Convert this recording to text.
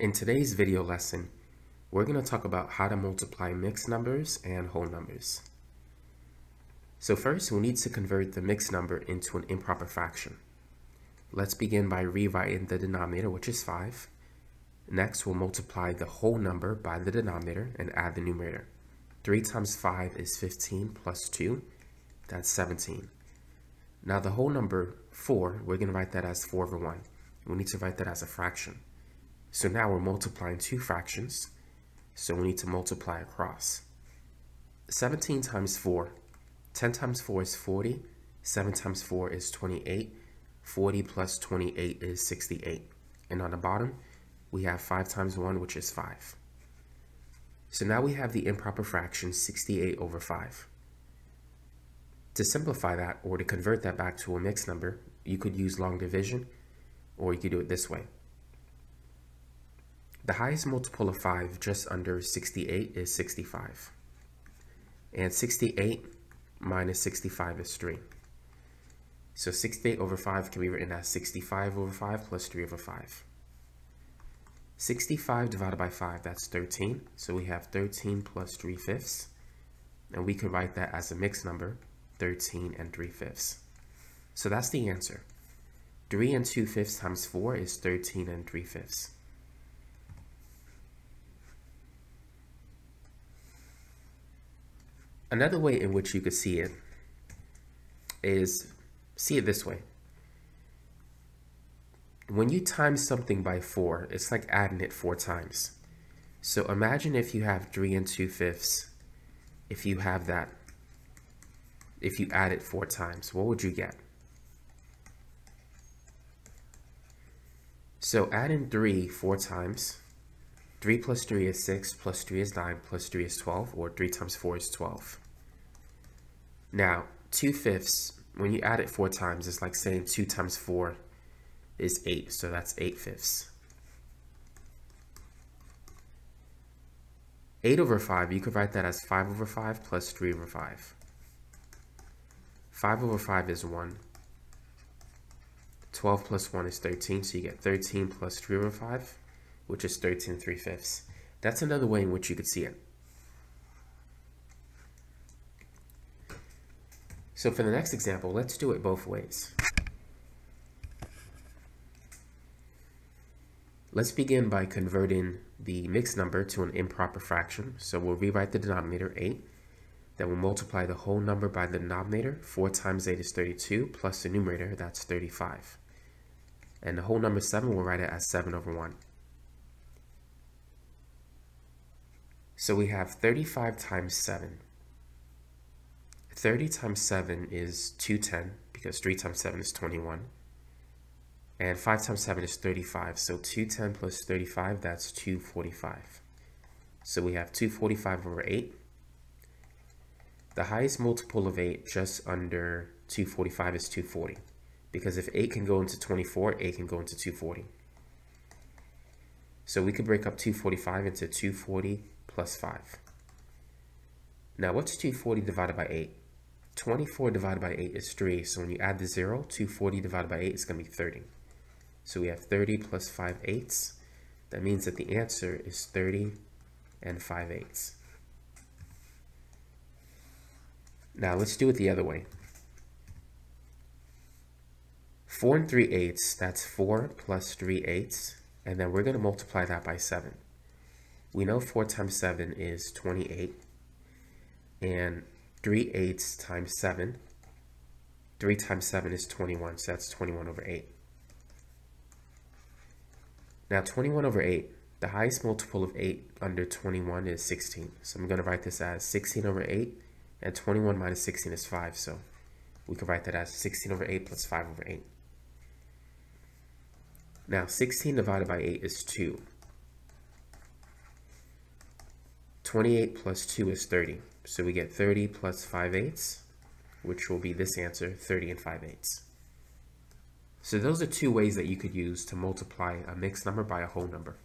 In today's video lesson, we're going to talk about how to multiply mixed numbers and whole numbers. So first, we need to convert the mixed number into an improper fraction. Let's begin by rewriting the denominator, which is 5. Next, we'll multiply the whole number by the denominator and add the numerator. 3 times 5 is 15 plus 2, that's 17. Now the whole number 4, we're going to write that as 4 over 1. We need to write that as a fraction. So now we're multiplying two fractions, so we need to multiply across. 17 times 4, 10 times 4 is 40, 7 times 4 is 28, 40 plus 28 is 68. And on the bottom, we have 5 times 1, which is 5. So now we have the improper fraction 68 over 5. To simplify that, or to convert that back to a mixed number, you could use long division, or you could do it this way. The highest multiple of 5 just under 68 is 65. And 68 minus 65 is 3. So 68 over 5 can be written as 65 over 5 plus 3 over 5. 65 divided by 5, that's 13. So we have 13 plus 3 fifths. And we could write that as a mixed number, 13 and 3 fifths. So that's the answer. 3 and 2 fifths times 4 is 13 and 3 fifths. Another way in which you could see it is see it this way. When you times something by 4, it's like adding it 4 times. So imagine if you have 3 and 2 fifths, if you have that, if you add it 4 times, what would you get? So add in 3 4 times. 3 plus 3 is 6, plus 3 is 9, plus 3 is 12, or 3 times 4 is 12. Now, 2 fifths, when you add it 4 times, it's like saying 2 times 4 is 8, so that's 8 fifths. 8 over 5, you could write that as 5 over 5 plus 3 over 5. 5 over 5 is 1. 12 plus 1 is 13, so you get 13 plus 3 over 5, which is 13 3 fifths. That's another way in which you could see it. So for the next example, let's do it both ways. Let's begin by converting the mixed number to an improper fraction. So we'll rewrite the denominator 8. Then we'll multiply the whole number by the denominator. 4 times 8 is 32, plus the numerator, that's 35. And the whole number 7, we'll write it as 7 over 1. So we have 35 times 7. 30 times 7 is 210 because 3 times 7 is 21. And 5 times 7 is 35. So 210 plus 35, that's 245. So we have 245 over 8. The highest multiple of 8 just under 245 is 240. Because if 8 can go into 24, 8 can go into 240. So we could break up 245 into 240 plus 5. Now what's 240 divided by 8? 24 divided by 8 is 3. So when you add the 0, 240 divided by 8 is going to be 30. So we have 30 plus 5 eighths. That means that the answer is 30 and 5 eighths. Now let's do it the other way. 4 and 3 eighths, that's 4 plus 3 eighths. And then we're going to multiply that by 7. We know 4 times 7 is 28. And 3 eighths times 7. 3 times 7 is 21, so that's 21 over 8. Now 21 over 8, the highest multiple of 8 under 21 is 16. So I'm going to write this as 16 over 8, and 21 minus 16 is 5, so we can write that as 16 over 8 plus 5 over 8. Now 16 divided by 8 is 2. 28 plus 2 is 30. So we get 30 plus 5 eighths, which will be this answer, 30 and 5 eighths. So those are two ways that you could use to multiply a mixed number by a whole number.